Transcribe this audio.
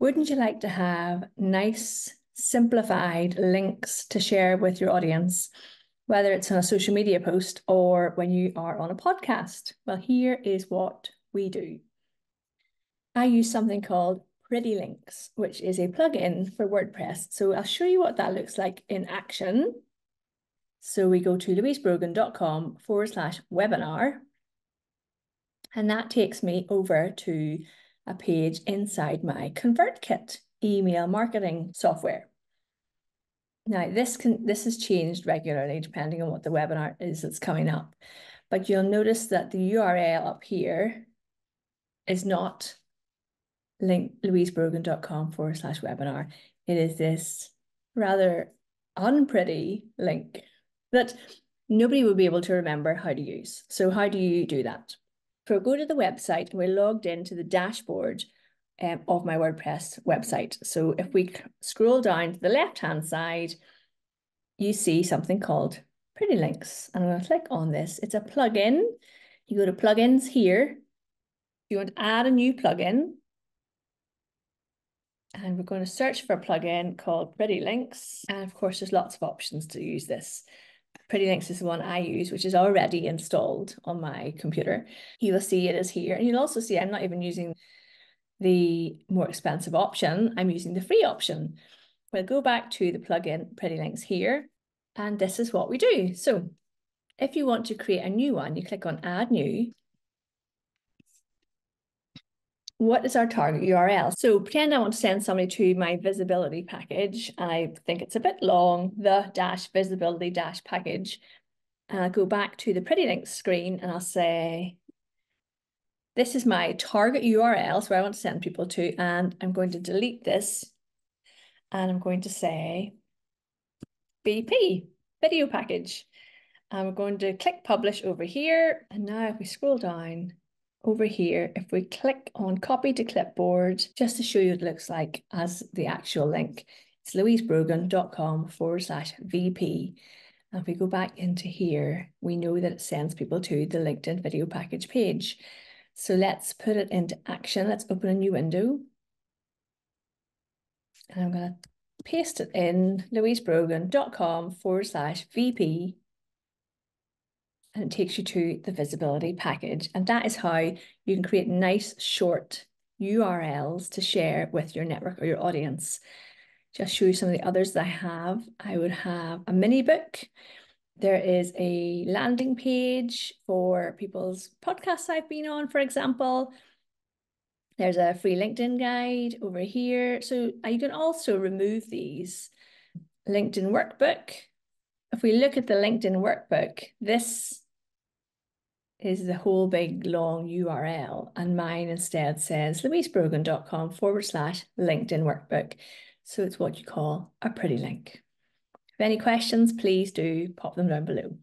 Wouldn't you like to have nice, simplified links to share with your audience, whether it's on a social media post or when you are on a podcast? Well, here is what we do. I use something called Pretty Links, which is a plugin for WordPress. So I'll show you what that looks like in action. So we go to louisebrogan.com forward slash webinar. And that takes me over to a page inside my ConvertKit email marketing software. Now this can this has changed regularly depending on what the webinar is that's coming up. But you'll notice that the URL up here is not link louisebrogan.com forward slash webinar. It is this rather unpretty link that nobody will be able to remember how to use. So how do you do that? So go to the website, and we're logged into the dashboard um, of my WordPress website. So if we scroll down to the left-hand side, you see something called Pretty Links. And I'm going to click on this. It's a plugin. You go to plugins here. You want to add a new plugin. And we're going to search for a plugin called Pretty Links. And of course, there's lots of options to use this. Pretty Links is the one I use, which is already installed on my computer. You will see it is here. And you'll also see I'm not even using the more expensive option. I'm using the free option. We'll go back to the plugin Pretty Links here. And this is what we do. So if you want to create a new one, you click on Add New what is our target URL? So pretend I want to send somebody to my visibility package and I think it's a bit long, the dash visibility dash package. And I'll go back to the pretty links screen and I'll say, this is my target URL, so I want to send people to, and I'm going to delete this and I'm going to say VP, video package. I'm going to click publish over here. And now if we scroll down, over here, if we click on copy to clipboard, just to show you what it looks like as the actual link, it's louisebrogan.com forward slash VP. And if we go back into here, we know that it sends people to the LinkedIn video package page. So let's put it into action. Let's open a new window. And I'm going to paste it in louisebrogan.com forward slash VP and it takes you to the visibility package. And that is how you can create nice short URLs to share with your network or your audience. Just show you some of the others that I have. I would have a mini book. There is a landing page for people's podcasts I've been on, for example. There's a free LinkedIn guide over here. So uh, you can also remove these. LinkedIn workbook. If we look at the LinkedIn workbook, this is the whole big long URL, and mine instead says louisebrogan.com forward slash LinkedIn workbook. So it's what you call a pretty link. If any questions, please do pop them down below.